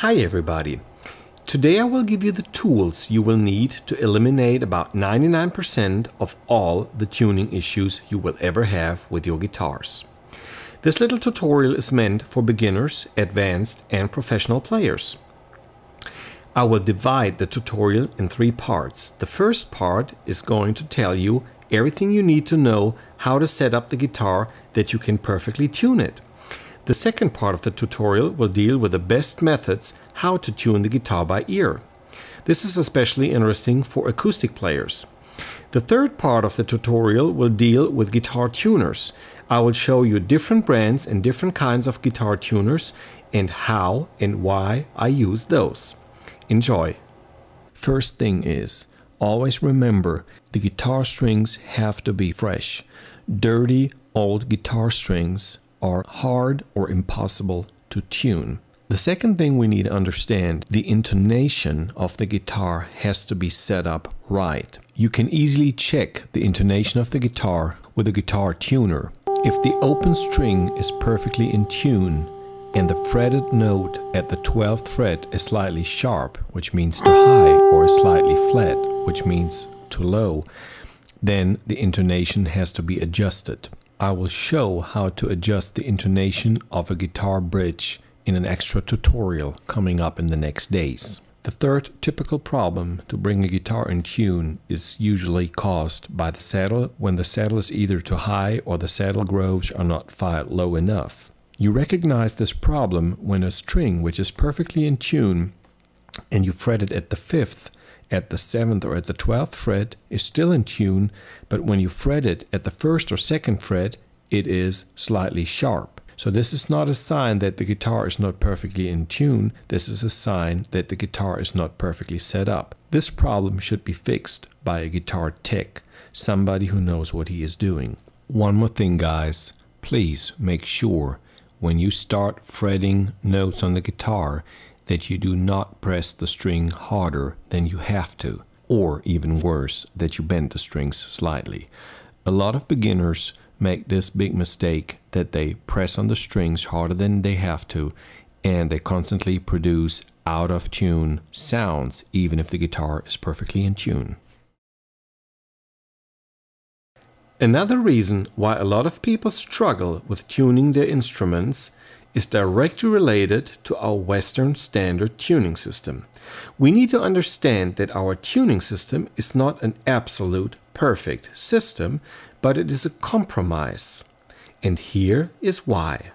Hi everybody. Today I will give you the tools you will need to eliminate about 99% of all the tuning issues you will ever have with your guitars. This little tutorial is meant for beginners, advanced and professional players. I will divide the tutorial in three parts. The first part is going to tell you everything you need to know how to set up the guitar that you can perfectly tune it. The second part of the tutorial will deal with the best methods how to tune the guitar by ear. This is especially interesting for acoustic players. The third part of the tutorial will deal with guitar tuners. I will show you different brands and different kinds of guitar tuners and how and why I use those. Enjoy! First thing is, always remember the guitar strings have to be fresh. Dirty old guitar strings are hard or impossible to tune. The second thing we need to understand, the intonation of the guitar has to be set up right. You can easily check the intonation of the guitar with a guitar tuner. If the open string is perfectly in tune and the fretted note at the 12th fret is slightly sharp, which means too high, or is slightly flat, which means too low, then the intonation has to be adjusted. I will show how to adjust the intonation of a guitar bridge in an extra tutorial coming up in the next days. The third typical problem to bring a guitar in tune is usually caused by the saddle when the saddle is either too high or the saddle groves are not filed low enough. You recognize this problem when a string which is perfectly in tune and you fret it at the fifth at the 7th or at the 12th fret is still in tune, but when you fret it at the 1st or 2nd fret, it is slightly sharp. So this is not a sign that the guitar is not perfectly in tune, this is a sign that the guitar is not perfectly set up. This problem should be fixed by a guitar tech, somebody who knows what he is doing. One more thing guys, please make sure when you start fretting notes on the guitar that you do not press the string harder than you have to, or even worse, that you bend the strings slightly. A lot of beginners make this big mistake that they press on the strings harder than they have to, and they constantly produce out of tune sounds, even if the guitar is perfectly in tune. Another reason why a lot of people struggle with tuning their instruments is directly related to our Western standard tuning system. We need to understand that our tuning system is not an absolute perfect system, but it is a compromise. And here is why.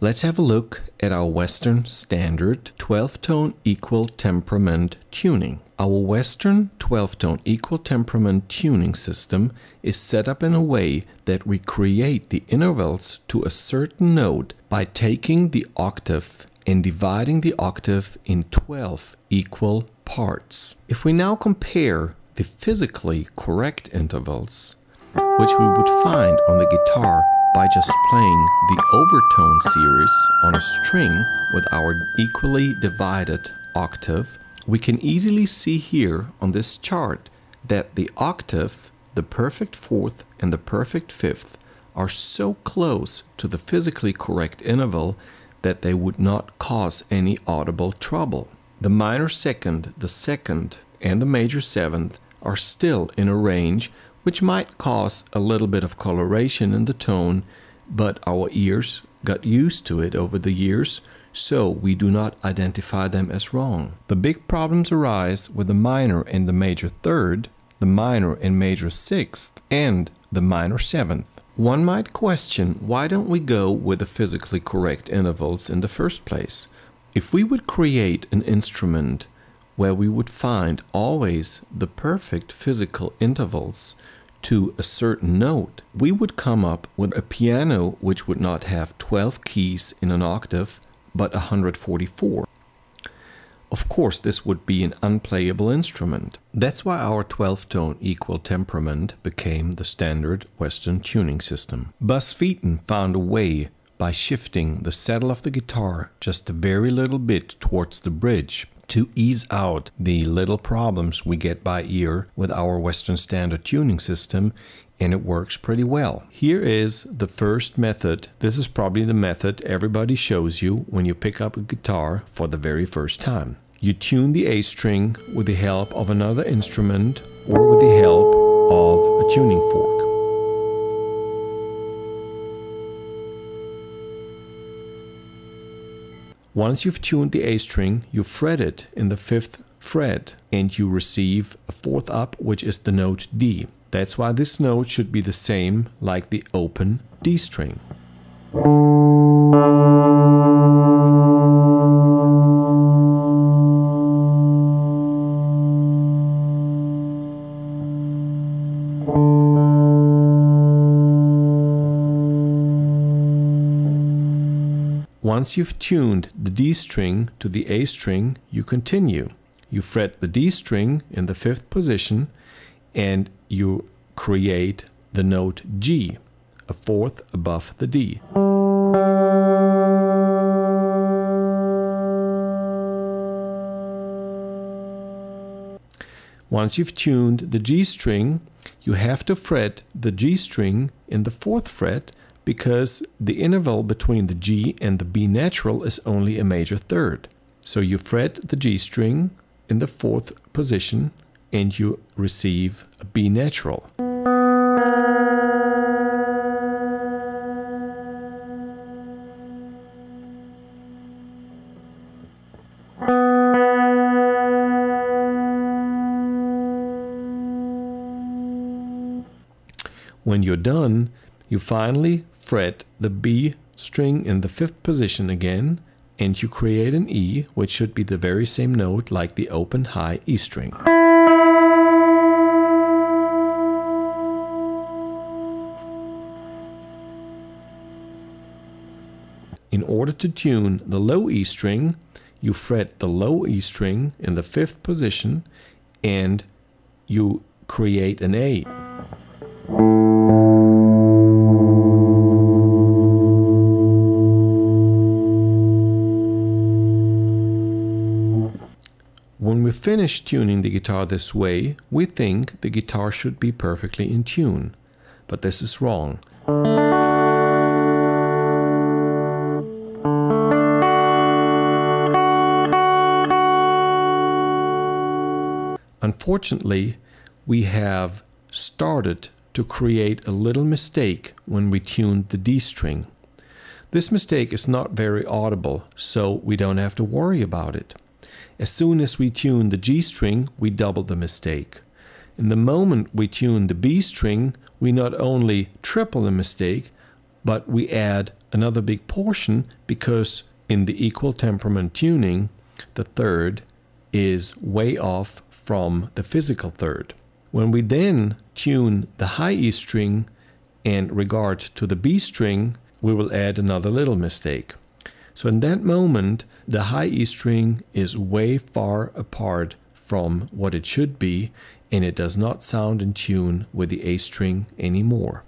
Let's have a look at our Western standard 12 tone equal temperament tuning. Our Western 12 tone equal temperament tuning system is set up in a way that we create the intervals to a certain note by taking the octave and dividing the octave in 12 equal parts. If we now compare the physically correct intervals, which we would find on the guitar by just playing the overtone series on a string with our equally divided octave, we can easily see here on this chart that the octave, the perfect fourth and the perfect fifth are so close to the physically correct interval that they would not cause any audible trouble. The minor second, the second, and the major seventh are still in a range which might cause a little bit of coloration in the tone, but our ears got used to it over the years, so we do not identify them as wrong. The big problems arise with the minor and the major third, the minor and major sixth, and the minor seventh. One might question why don't we go with the physically correct intervals in the first place? If we would create an instrument where we would find always the perfect physical intervals to a certain note, we would come up with a piano which would not have 12 keys in an octave, but 144. Of course, this would be an unplayable instrument. That's why our 12-tone equal temperament became the standard Western tuning system. Buzz Feiten found a way by shifting the saddle of the guitar just a very little bit towards the bridge to ease out the little problems we get by ear with our Western standard tuning system and it works pretty well. Here is the first method. This is probably the method everybody shows you when you pick up a guitar for the very first time. You tune the A string with the help of another instrument or with the help Once you've tuned the A string, you fret it in the fifth fret and you receive a fourth up, which is the note D. That's why this note should be the same like the open D string. Once you've tuned the D string to the A string, you continue. You fret the D string in the fifth position and you create the note G, a fourth above the D. Once you've tuned the G string, you have to fret the G string in the fourth fret because the interval between the G and the B natural is only a major third. So you fret the G string in the fourth position and you receive a B natural. When you're done, you finally fret the B string in the fifth position again and you create an E, which should be the very same note like the open high E string. In order to tune the low E string, you fret the low E string in the fifth position and you create an A. finish tuning the guitar this way, we think the guitar should be perfectly in tune. But this is wrong. Unfortunately, we have started to create a little mistake when we tuned the D string. This mistake is not very audible, so we don't have to worry about it. As soon as we tune the G string, we double the mistake. In the moment we tune the B string, we not only triple the mistake, but we add another big portion because in the equal temperament tuning, the third is way off from the physical third. When we then tune the high E string in regard to the B string, we will add another little mistake. So in that moment, the high E string is way far apart from what it should be, and it does not sound in tune with the A string anymore.